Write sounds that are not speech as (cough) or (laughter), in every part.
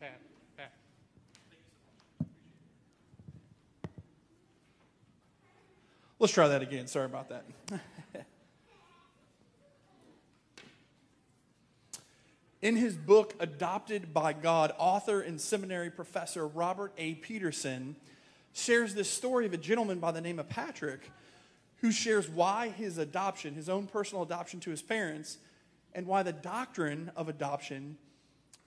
Pat, Pat. Let's try that again. Sorry about that. In his book, Adopted by God, author and seminary professor Robert A. Peterson shares this story of a gentleman by the name of Patrick who shares why his adoption, his own personal adoption to his parents, and why the doctrine of adoption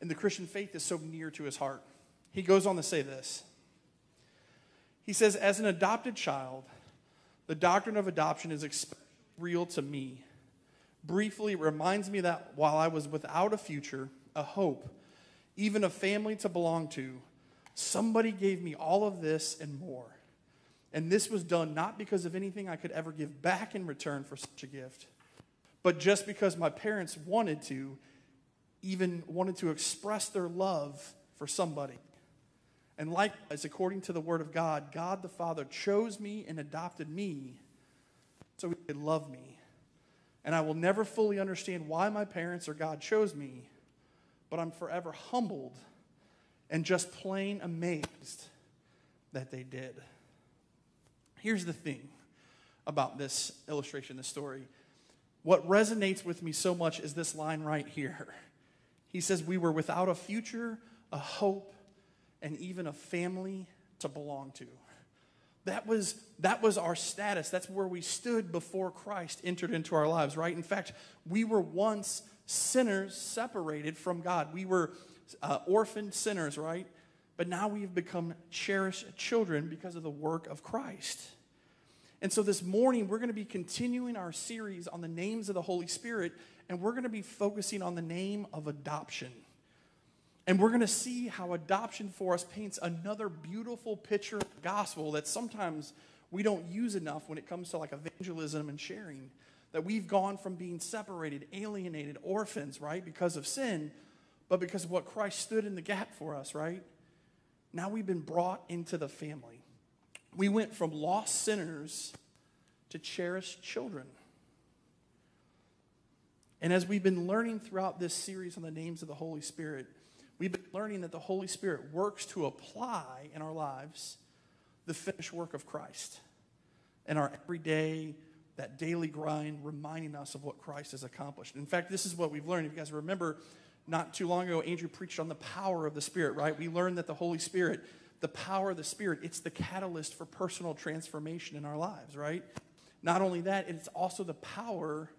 in the Christian faith is so near to his heart. He goes on to say this. He says, As an adopted child, the doctrine of adoption is real to me. Briefly, it reminds me that while I was without a future, a hope, even a family to belong to, somebody gave me all of this and more. And this was done not because of anything I could ever give back in return for such a gift, but just because my parents wanted to, even wanted to express their love for somebody. And likewise, according to the Word of God, God the Father chose me and adopted me so He could love me. And I will never fully understand why my parents or God chose me, but I'm forever humbled and just plain amazed that they did. Here's the thing about this illustration, this story. What resonates with me so much is this line right here. He says, We were without a future, a hope, and even a family to belong to. That was, that was our status. That's where we stood before Christ entered into our lives, right? In fact, we were once sinners separated from God. We were uh, orphaned sinners, right? But now we've become cherished children because of the work of Christ. And so this morning, we're going to be continuing our series on the names of the Holy Spirit, and we're going to be focusing on the name of adoption. And we're going to see how adoption for us paints another beautiful picture of the gospel that sometimes we don't use enough when it comes to like evangelism and sharing. That we've gone from being separated, alienated, orphans, right, because of sin, but because of what Christ stood in the gap for us, right? Now we've been brought into the family. We went from lost sinners to cherished children. And as we've been learning throughout this series on the names of the Holy Spirit, We've been learning that the Holy Spirit works to apply in our lives the finished work of Christ in our everyday, that daily grind, reminding us of what Christ has accomplished. In fact, this is what we've learned. If you guys remember, not too long ago, Andrew preached on the power of the Spirit, right? We learned that the Holy Spirit, the power of the Spirit, it's the catalyst for personal transformation in our lives, right? Not only that, it's also the power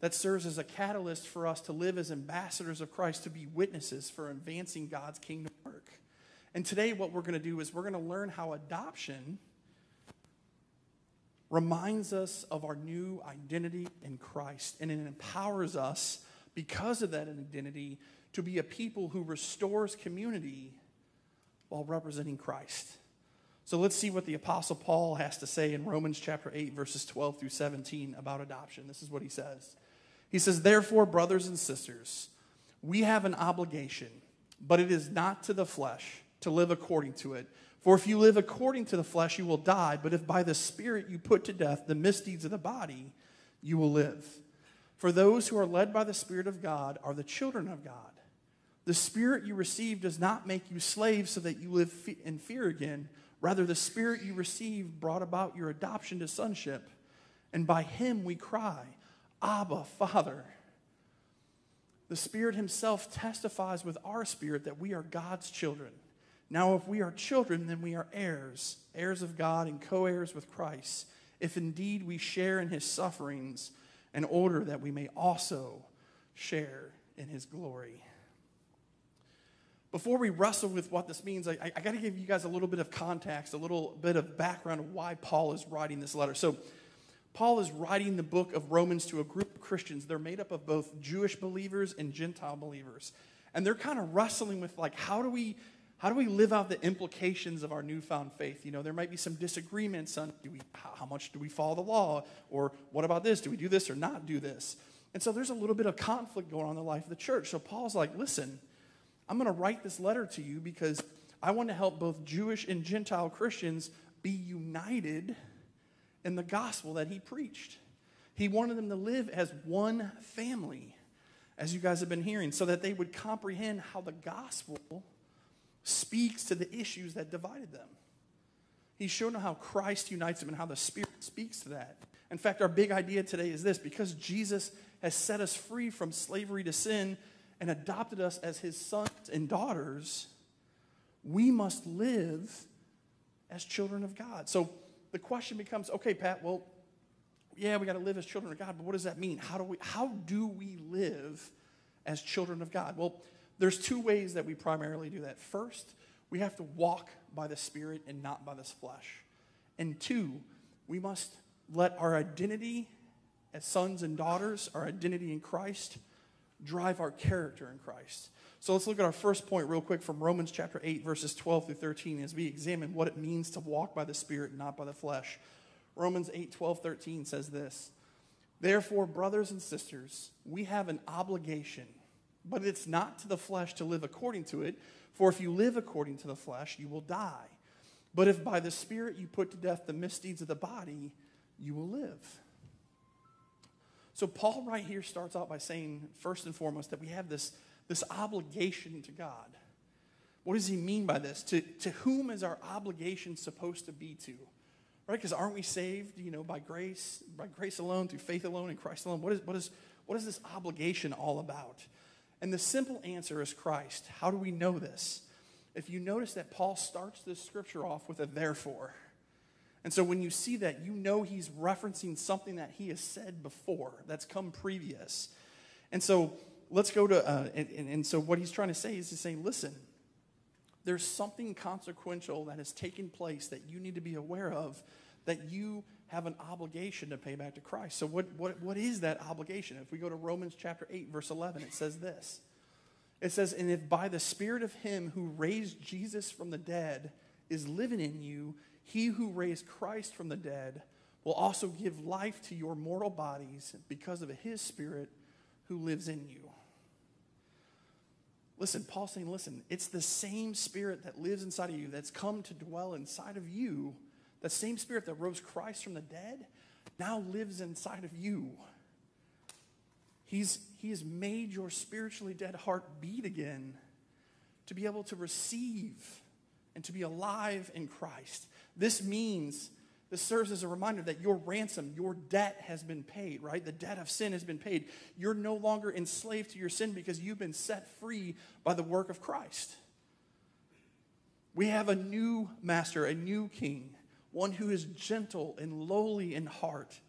that serves as a catalyst for us to live as ambassadors of Christ, to be witnesses for advancing God's kingdom work. And today, what we're going to do is we're going to learn how adoption reminds us of our new identity in Christ, and it empowers us because of that identity to be a people who restores community while representing Christ. So let's see what the Apostle Paul has to say in Romans chapter 8, verses 12 through 17 about adoption. This is what he says. He says, Therefore, brothers and sisters, we have an obligation, but it is not to the flesh to live according to it. For if you live according to the flesh, you will die, but if by the Spirit you put to death the misdeeds of the body, you will live. For those who are led by the Spirit of God are the children of God. The Spirit you receive does not make you slaves so that you live in fear again. Rather, the Spirit you received brought about your adoption to sonship, and by Him we cry, Abba, Father. The Spirit Himself testifies with our spirit that we are God's children. Now, if we are children, then we are heirs, heirs of God and co heirs with Christ, if indeed we share in His sufferings, in order that we may also share in His glory. Before we wrestle with what this means, I, I got to give you guys a little bit of context, a little bit of background of why Paul is writing this letter. So, Paul is writing the book of Romans to a group of Christians. They're made up of both Jewish believers and Gentile believers. And they're kind of wrestling with like how do we how do we live out the implications of our newfound faith? You know, there might be some disagreements on we, how much do we follow the law or what about this? Do we do this or not do this? And so there's a little bit of conflict going on in the life of the church. So Paul's like, "Listen, I'm going to write this letter to you because I want to help both Jewish and Gentile Christians be united in the gospel that he preached. He wanted them to live as one family, as you guys have been hearing, so that they would comprehend how the gospel speaks to the issues that divided them. He showed them how Christ unites them and how the Spirit speaks to that. In fact, our big idea today is this because Jesus has set us free from slavery to sin and adopted us as his sons and daughters, we must live as children of God. So the question becomes okay, Pat, well, yeah, we got to live as children of God, but what does that mean? How do we, how do we live as children of God? Well, there's two ways that we primarily do that. First, we have to walk by the Spirit and not by this flesh. And two, we must let our identity as sons and daughters, our identity in Christ, drive our character in Christ. So let's look at our first point real quick from Romans chapter 8, verses 12 through 13, as we examine what it means to walk by the Spirit and not by the flesh. Romans 8, 12, 13 says this Therefore, brothers and sisters, we have an obligation, but it's not to the flesh to live according to it, for if you live according to the flesh, you will die. But if by the Spirit you put to death the misdeeds of the body, you will live. So, Paul, right here, starts out by saying, first and foremost, that we have this, this obligation to God. What does he mean by this? To, to whom is our obligation supposed to be to? Right? Because aren't we saved, you know, by grace, by grace alone, through faith alone, in Christ alone? What is, what is, what is this obligation all about? And the simple answer is Christ. How do we know this? If you notice that Paul starts this scripture off with a therefore. And so when you see that, you know he's referencing something that he has said before that's come previous. And so let's go to, uh, and, and, and so what he's trying to say is to say, listen, there's something consequential that has taken place that you need to be aware of that you have an obligation to pay back to Christ. So, what, what, what is that obligation? If we go to Romans chapter 8, verse 11, it says this It says, And if by the Spirit of Him who raised Jesus from the dead is living in you, he who raised Christ from the dead will also give life to your mortal bodies because of his Spirit who lives in you. Listen, Paul's saying, listen, it's the same Spirit that lives inside of you that's come to dwell inside of you. The same Spirit that rose Christ from the dead now lives inside of you. He's, he has made your spiritually dead heart beat again to be able to receive and to be alive in Christ. This means, this serves as a reminder that your ransom, your debt has been paid, right? The debt of sin has been paid. You're no longer enslaved to your sin because you've been set free by the work of Christ. We have a new master, a new king, one who is gentle and lowly in heart,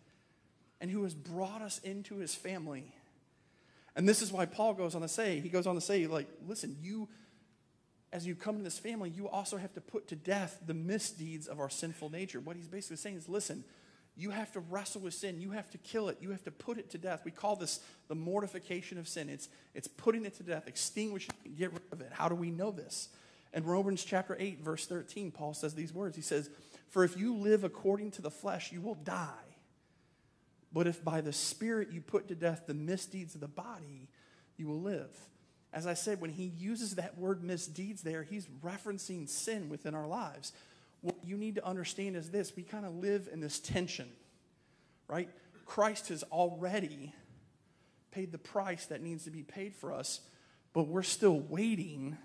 and who has brought us into his family. And this is why Paul goes on to say, he goes on to say, like, listen, you as you come to this family, you also have to put to death the misdeeds of our sinful nature. What he's basically saying is listen, you have to wrestle with sin. You have to kill it. You have to put it to death. We call this the mortification of sin. It's, it's putting it to death, extinguishing it, get rid of it. How do we know this? In Romans chapter 8, verse 13, Paul says these words. He says, For if you live according to the flesh, you will die. But if by the Spirit you put to death the misdeeds of the body, you will live. As I said, when he uses that word misdeeds there, he's referencing sin within our lives. What you need to understand is this we kind of live in this tension, right? Christ has already paid the price that needs to be paid for us, but we're still waiting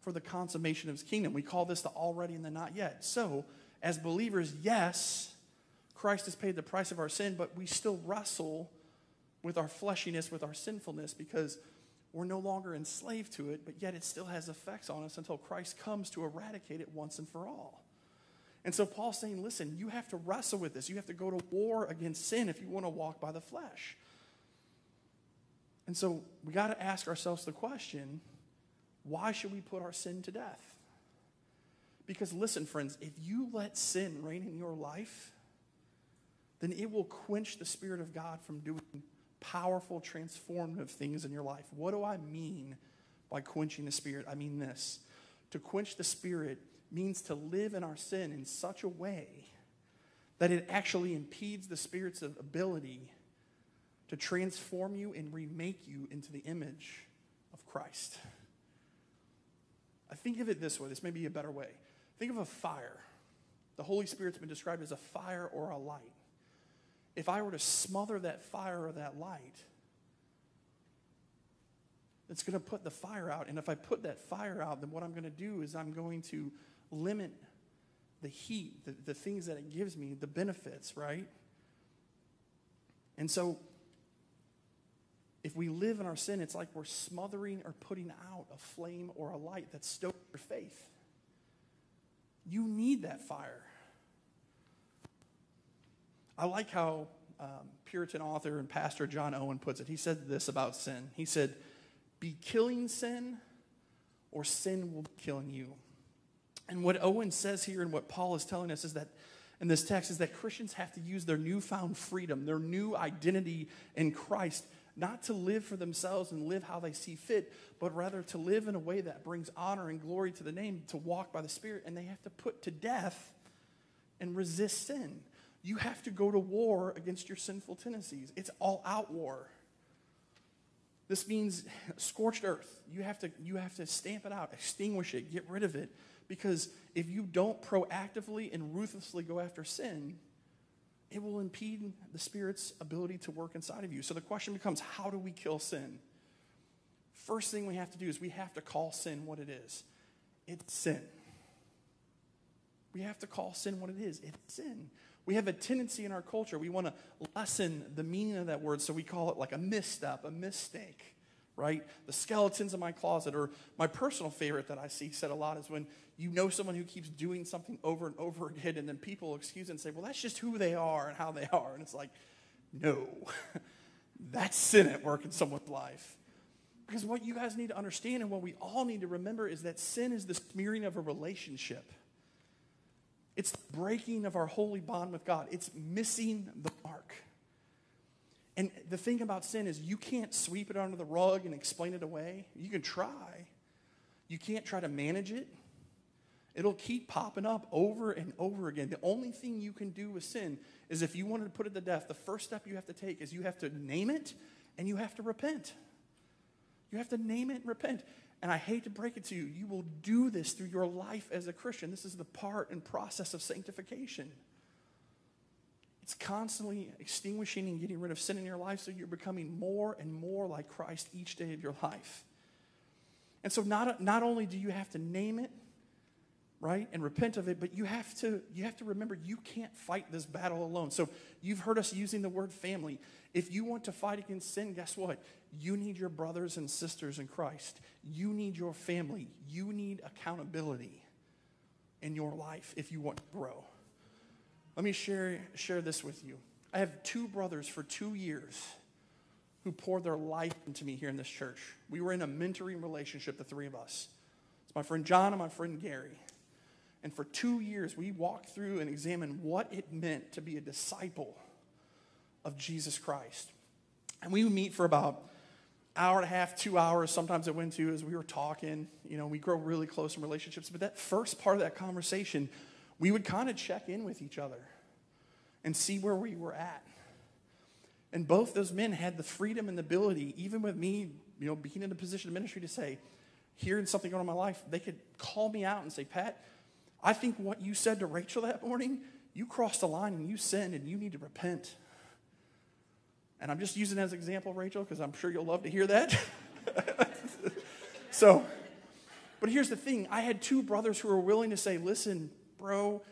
for the consummation of his kingdom. We call this the already and the not yet. So, as believers, yes, Christ has paid the price of our sin, but we still wrestle with our fleshiness, with our sinfulness, because we're no longer enslaved to it, but yet it still has effects on us until Christ comes to eradicate it once and for all. And so Paul's saying, listen, you have to wrestle with this. You have to go to war against sin if you want to walk by the flesh. And so we got to ask ourselves the question why should we put our sin to death? Because listen, friends, if you let sin reign in your life, then it will quench the Spirit of God from doing powerful, transformative things in your life. What do I mean by quenching the Spirit? I mean this to quench the Spirit means to live in our sin in such a way that it actually impedes the Spirit's ability to transform you and remake you into the image of Christ. I think of it this way this may be a better way. Think of a fire. The Holy Spirit's been described as a fire or a light if I were to smother that fire or that light, it's going to put the fire out. And if I put that fire out, then what I'm going to do is I'm going to limit the heat, the, the things that it gives me, the benefits, right? And so, if we live in our sin, it's like we're smothering or putting out a flame or a light that stokes your faith. You need that fire. I like how um, Puritan author and pastor John Owen puts it. He said this about sin. He said, Be killing sin, or sin will be killing you. And what Owen says here and what Paul is telling us is that in this text is that Christians have to use their newfound freedom, their new identity in Christ, not to live for themselves and live how they see fit, but rather to live in a way that brings honor and glory to the name, to walk by the Spirit, and they have to put to death and resist sin. You have to go to war against your sinful tendencies. It's all out war. This means scorched earth. You have to, you have to stamp it out, extinguish it, get rid of it. Because if you don't proactively and ruthlessly go after sin, it will impede the Spirit's ability to work inside of you. So the question becomes how do we kill sin? First thing we have to do is we have to call sin what it is it's sin. We have to call sin what it is it's sin. We have a tendency in our culture, we want to lessen the meaning of that word, so we call it like a misstep, a mistake, right? The skeletons in my closet, or my personal favorite that I see said a lot is when you know someone who keeps doing something over and over again, and then people excuse and say, well, that's just who they are and how they are. And it's like, no, (laughs) that's sin at work in someone's life. Because what you guys need to understand and what we all need to remember is that sin is the smearing of a relationship. It's the breaking of our holy bond with God. It's missing the mark. And the thing about sin is you can't sweep it under the rug and explain it away. You can try. You can't try to manage it. It'll keep popping up over and over again. The only thing you can do with sin is if you wanted to put it to death, the first step you have to take is you have to name it and you have to repent. You have to name it and repent. And I hate to break it to you, you will do this through your life as a Christian. This is the part and process of sanctification. It's constantly extinguishing and getting rid of sin in your life so you're becoming more and more like Christ each day of your life. And so, not, not only do you have to name it, right and repent of it but you have to you have to remember you can't fight this battle alone. So you've heard us using the word family. If you want to fight against sin guess what? You need your brothers and sisters in christ. You need your family. You need accountability in your life if you want to grow. Let me share share this with you. I have two brothers for two years who poured their life into me here in this church. We were in a mentoring relationship the three of us. It's my friend john and my friend gary and for two years, we walked through and examined what it meant to be a disciple of Jesus Christ. And we would meet for about hour and a half, two hours. Sometimes it went to as we were talking. You know, we grow really close in relationships. But that first part of that conversation, we would kind of check in with each other and see where we were at. And both those men had the freedom and the ability, even with me, you know, being in a position of ministry, to say, hearing something going on in my life, they could call me out and say, Pat, I think what you said to Rachel that morning, you crossed the line and you sinned and you need to repent. And I'm just using as an example, Rachel, because I'm sure you'll love to hear that. (laughs) so, but here's the thing I had two brothers who were willing to say, listen, bro,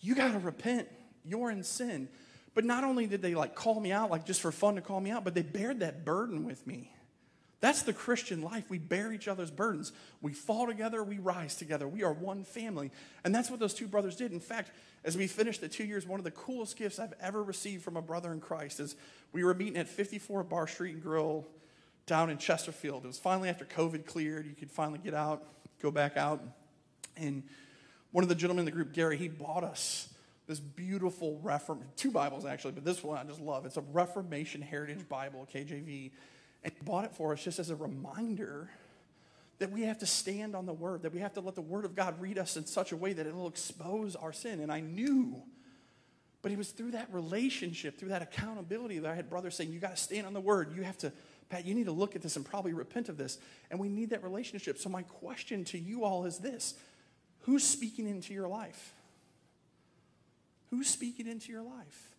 you got to repent. You're in sin. But not only did they like call me out, like just for fun to call me out, but they bared that burden with me. That's the Christian life. We bear each other's burdens. We fall together, we rise together. We are one family. And that's what those two brothers did. In fact, as we finished the two years, one of the coolest gifts I've ever received from a brother in Christ is we were meeting at 54 Bar Street and Grill down in Chesterfield. It was finally after COVID cleared. You could finally get out, go back out. And one of the gentlemen in the group, Gary, he bought us this beautiful Reform, two Bibles actually, but this one I just love. It's a Reformation Heritage Bible, KJV. And he bought it for us just as a reminder that we have to stand on the word, that we have to let the word of God read us in such a way that it'll expose our sin. And I knew, but it was through that relationship, through that accountability that I had brothers saying, You got to stand on the word. You have to, Pat, you need to look at this and probably repent of this. And we need that relationship. So, my question to you all is this Who's speaking into your life? Who's speaking into your life?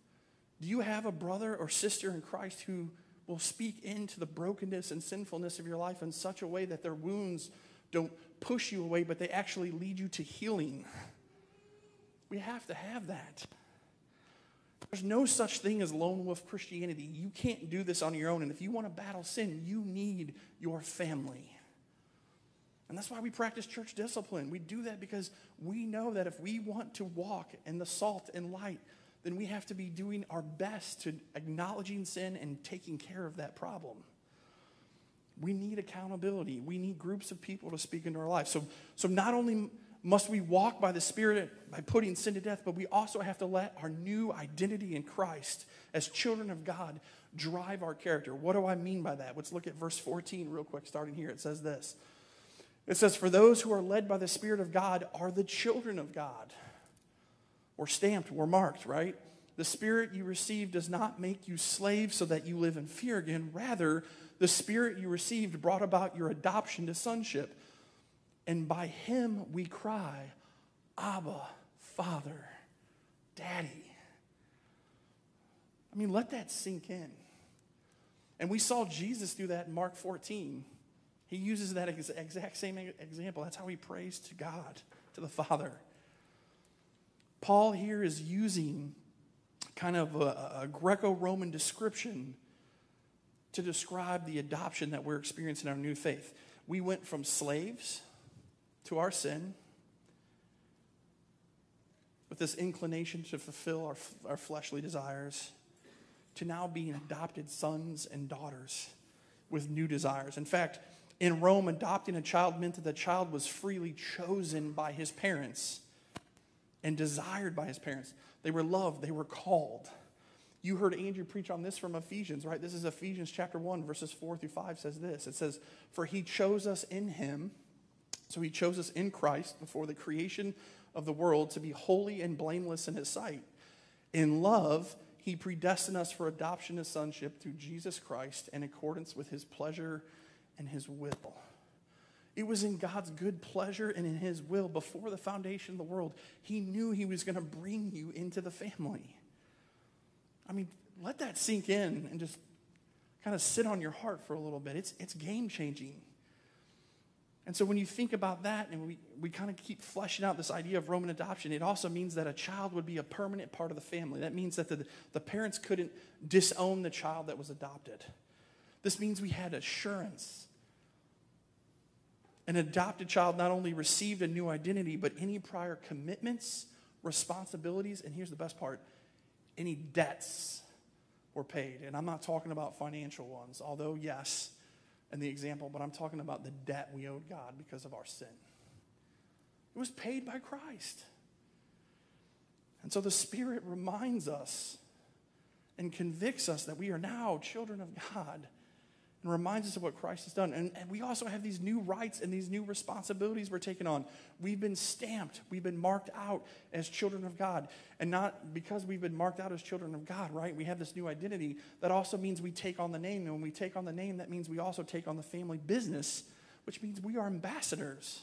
Do you have a brother or sister in Christ who will speak into the brokenness and sinfulness of your life in such a way that their wounds don't push you away, but they actually lead you to healing. We have to have that. There's no such thing as lone wolf Christianity. You can't do this on your own. And if you want to battle sin, you need your family. And that's why we practice church discipline. We do that because we know that if we want to walk in the salt and light, then we have to be doing our best to acknowledging sin and taking care of that problem. We need accountability. We need groups of people to speak into our lives. So, so not only must we walk by the Spirit by putting sin to death, but we also have to let our new identity in Christ as children of God drive our character. What do I mean by that? Let's look at verse 14 real quick, starting here. It says this It says, For those who are led by the Spirit of God are the children of God. We're stamped, we're marked, right? The Spirit you receive does not make you slaves so that you live in fear again. Rather, the Spirit you received brought about your adoption to sonship and by him we cry, Abba, Father, Daddy. I mean, let that sink in. And we saw Jesus do that in Mark 14. He uses that exact same example. That's how he prays to God, to the Father. Paul here is using kind of a, a Greco Roman description to describe the adoption that we're experiencing in our new faith. We went from slaves to our sin, with this inclination to fulfill our, our fleshly desires, to now being adopted sons and daughters with new desires. In fact, in Rome, adopting a child meant that the child was freely chosen by his parents and desired by his parents. They were loved, they were called. You heard Andrew preach on this from Ephesians, right? This is Ephesians chapter 1, verses 4 through 5 says this. It says, For he chose us in him so he chose us in Christ before the creation of the world to be holy and blameless in his sight. In love, he predestined us for adoption as sonship through Jesus Christ in accordance with his pleasure and his will. It was in God's good pleasure and in his will before the foundation of the world. He knew he was going to bring you into the family. I mean, let that sink in and just kind of sit on your heart for a little bit. It's, it's game changing. And so when you think about that, and we, we kind of keep fleshing out this idea of Roman adoption, it also means that a child would be a permanent part of the family. That means that the, the parents couldn't disown the child that was adopted. This means we had assurance. An adopted child not only received a new identity, but any prior commitments, responsibilities, and here's the best part any debts were paid. And I'm not talking about financial ones, although, yes, in the example, but I'm talking about the debt we owed God because of our sin. It was paid by Christ. And so the Spirit reminds us and convicts us that we are now children of God and reminds us of what Christ has done. And, and, we also have these new rights and these new responsibilities we're taking on. We've been stamped, we've been marked out as children of God. And not because we've been marked out as children of God, right? We have this new identity. That also means we take on the name. And when we take on the name, that means we also take on the family business, which means we are ambassadors.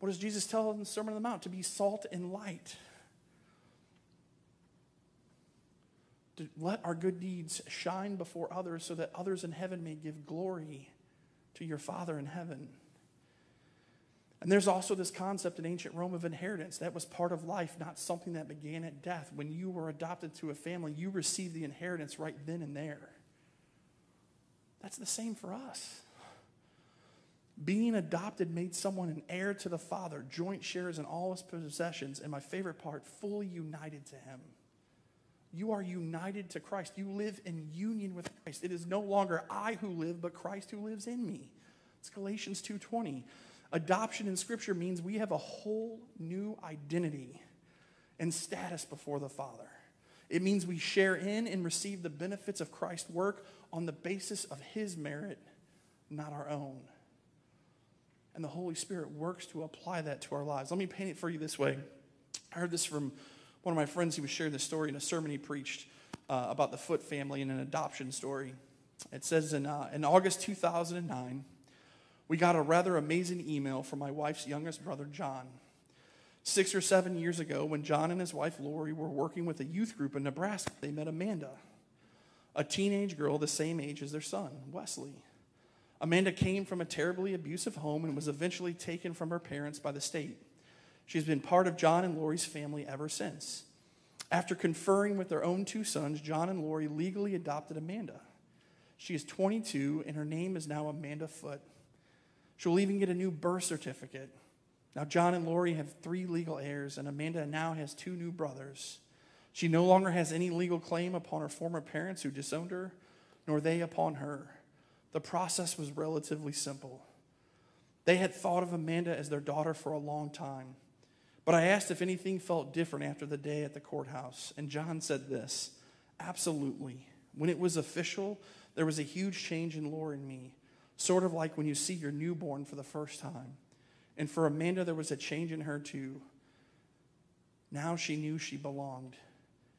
What does Jesus tell in the Sermon on the Mount? To be salt and light. To let our good deeds shine before others so that others in heaven may give glory to your Father in heaven. And there's also this concept in ancient Rome of inheritance. That was part of life, not something that began at death. When you were adopted to a family, you received the inheritance right then and there. That's the same for us. Being adopted made someone an heir to the Father, joint shares in all his possessions, and my favorite part, fully united to him. You are united to Christ. You live in union with Christ. It is no longer I who live, but Christ who lives in me. It's Galatians 2:20. Adoption in scripture means we have a whole new identity and status before the Father. It means we share in and receive the benefits of Christ's work on the basis of his merit, not our own. And the Holy Spirit works to apply that to our lives. Let me paint it for you this way. I heard this from one of my friends, he was sharing this story in a sermon he preached uh, about the Foote family and an adoption story. It says in, uh, in August 2009, we got a rather amazing email from my wife's youngest brother, John. Six or seven years ago, when John and his wife Lori were working with a youth group in Nebraska, they met Amanda. a teenage girl the same age as their son, Wesley. Amanda came from a terribly abusive home and was eventually taken from her parents by the state. She's been part of John and Lori's family ever since. After conferring with their own two sons, John and Lori legally adopted Amanda. She is 22, and her name is now Amanda Foote. She'll even get a new birth certificate. Now, John and Lori have three legal heirs, and Amanda now has two new brothers. She no longer has any legal claim upon her former parents who disowned her, nor they upon her. The process was relatively simple. They had thought of Amanda as their daughter for a long time. But I asked if anything felt different after the day at the courthouse, and John said this Absolutely. When it was official, there was a huge change in Lori and me, sort of like when you see your newborn for the first time. And for Amanda, there was a change in her too. Now she knew she belonged.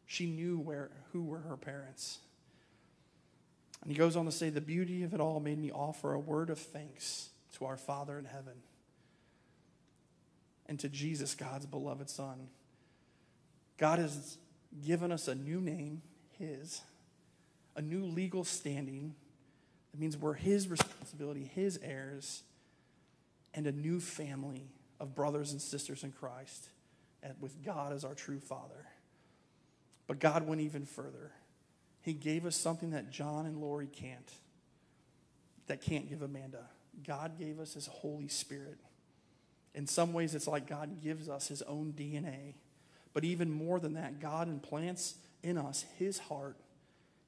She knew where, who were her parents. And he goes on to say, The beauty of it all made me offer a word of thanks to our Father in heaven and to Jesus, God's beloved Son. God has given us a new name, His, a new legal standing. That means we're His responsibility, His heirs, and a new family of brothers and sisters in Christ, and with God as our true Father. But God went even further. He gave us something that John and Lori can't, that can't give Amanda. God gave us His Holy Spirit. In some ways, it's like God gives us His own DNA. But even more than that, God implants in us His heart,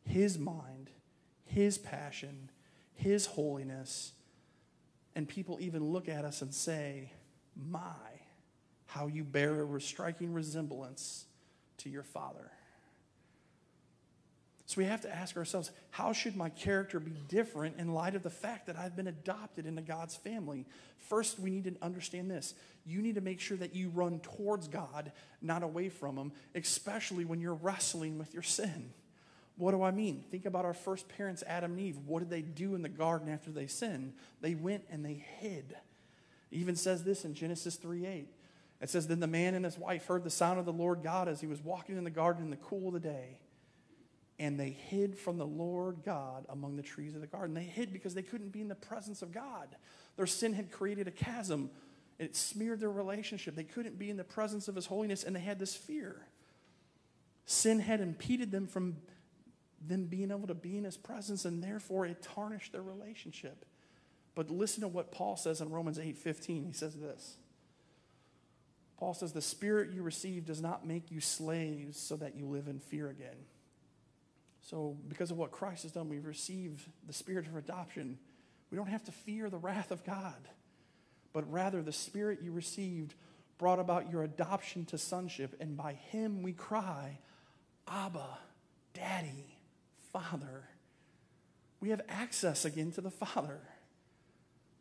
His mind, His passion, His holiness. And people even look at us and say, My, how you bear a striking resemblance to your Father. So we have to ask ourselves how should my character be different in light of the fact that I've been adopted into God's family? First, we need to understand this. You need to make sure that you run towards God, not away from Him, especially when you're wrestling with your sin. What do I mean? Think about our first parents, Adam and Eve. What did they do in the garden after they sinned? They went and they hid. It even says this in Genesis 3 8. It says, Then the man and his wife heard the sound of the Lord God as he was walking in the garden in the cool of the day and they hid from the Lord God among the trees of the garden. They hid because they couldn't be in the presence of God. Their sin had created a chasm, it smeared their relationship. They couldn't be in the presence of His holiness, and they had this fear. Sin had impeded them from them being able to be in His presence, and therefore it tarnished their relationship. But listen to what Paul says in Romans 8 15. He says this. Paul says, The spirit you receive does not make you slaves so that you live in fear again. So, because of what Christ has done, we've received the spirit of adoption. We don't have to fear the wrath of God, but rather the spirit you received brought about your adoption to sonship, and by him we cry, Abba, Daddy, Father. We have access again to the Father.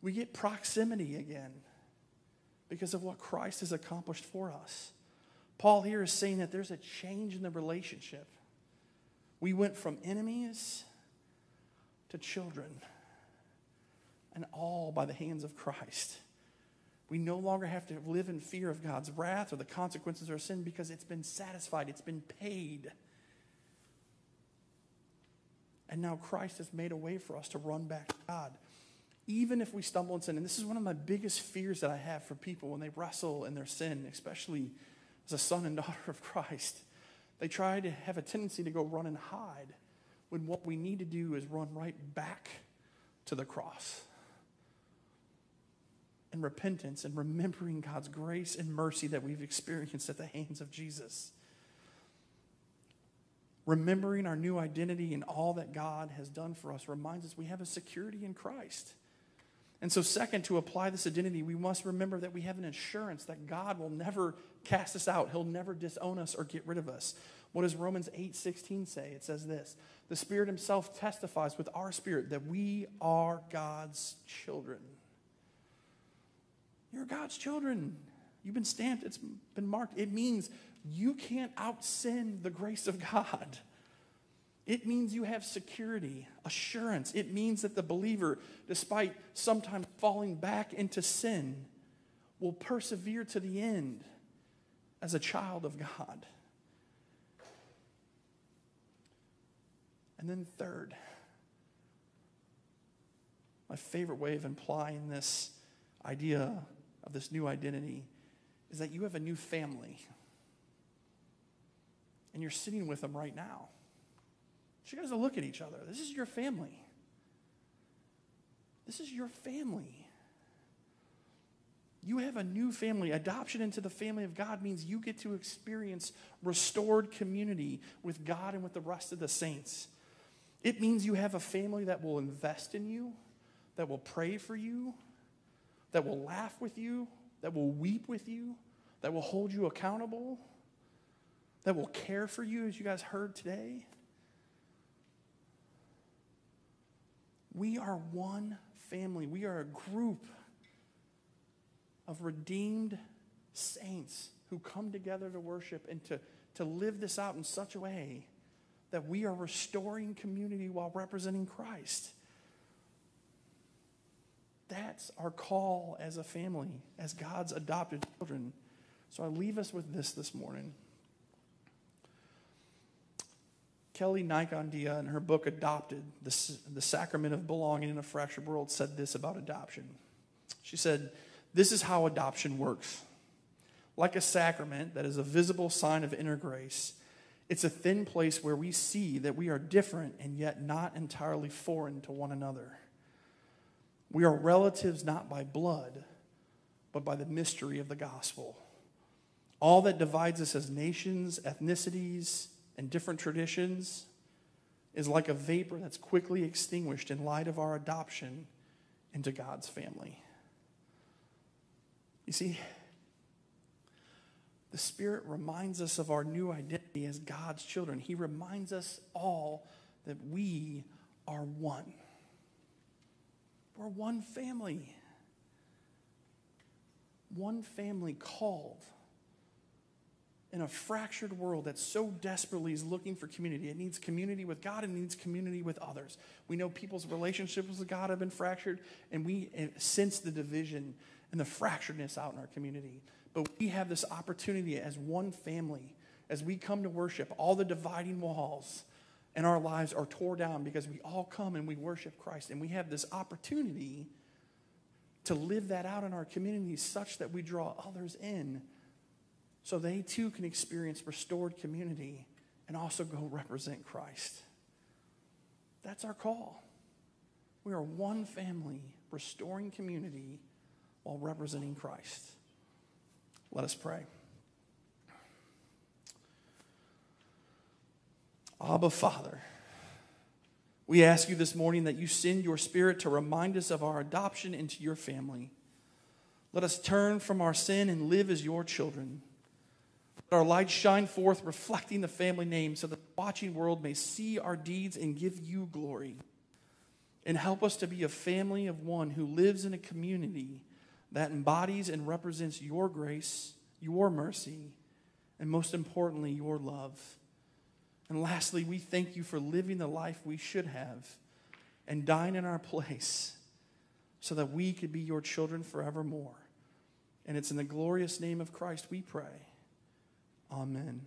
We get proximity again because of what Christ has accomplished for us. Paul here is saying that there's a change in the relationship. We went from enemies to children, and all by the hands of Christ. We no longer have to live in fear of God's wrath or the consequences of our sin because it's been satisfied, it's been paid. And now Christ has made a way for us to run back to God. Even if we stumble in sin, and this is one of my biggest fears that I have for people when they wrestle in their sin, especially as a son and (laughs) daughter of Christ they try to have a tendency to go run and hide when what we need to do is run right back to the cross. And repentance and remembering God's grace and mercy that we've experienced at the hands of Jesus. Remembering our new identity and all that God has done for us reminds us we have a security in Christ. And so, second, to apply this identity, we must remember that we have an assurance that God will never cast us out. He'll never disown us or get rid of us. What does Romans 8 16 say? It says this The Spirit Himself testifies with our spirit that we are God's children. You're God's children. You've been stamped, it's been marked. It means you can't out sin the grace of God. It means you have security, assurance. It means that the believer, despite sometimes falling back into sin, will persevere to the end as a child of God. And then, third, my favorite way of implying this idea of this new identity is that you have a new family. And you're sitting with them right now. So you guys to look at each other. This is your family. This is your family. You have a new family. Adoption into the family of God means you get to experience restored community with God and with the rest of the saints. It means you have a family that will invest in you, that will pray for you, that will laugh with you, that will weep with you, that will hold you accountable, that will care for you, as you guys heard today. We are one family, we are a group of redeemed saints who come together to worship and to, to live this out in such a way that we are restoring community while representing Christ. That's our call as a family, as God's adopted children. So I leave us with this this morning. Kelley Nikondeha, in her book Adopted, the, the Sacrament of Belonging in a Fractured World, said this about adoption. She said, This is how adoption works. Like a sacrament that is a visible sign of inner grace, it's a thin place where we see that we are different and yet not entirely foreign to one another. We are relatives not by blood, but by the mystery of the gospel. All that divides us as nations, ethnicities, and different traditions is like a vapor that's quickly extinguished in light of our adoption into God's family. You see, the Spirit reminds us of our new identity as God's children. He reminds us all that we are one. We're one family. One family called in a fractured world that so desperately is looking for community. It needs community with God and needs community with others. We know people's relationships with God have been fractured, and we eh, sense the division and the fracturedness out in our community. But we have this opportunity as one family, as we come to worship, all the dividing walls in our lives are tore down because we all come and we worship Christ. And we have this opportunity to live that out in our communities such that we draw others in so they too can experience restored community and also go represent Christ. That's our call. We are one family restoring community while representing Christ. Let us pray. Abba, Father, we ask you this morning that you send your Spirit to remind us of our adoption into your family. Let us turn from our sin and live as your children. Let our light shine forth, reflecting the family name, so that the watching world may see our deeds and give you glory. And help us to be a family of one who lives in a community that embodies and represents your grace, your mercy, and most importantly, your love. And lastly, we thank you for living the life we should have and dying in our place so that we could be your children forevermore. And it's in the glorious name of Christ we pray. Amen.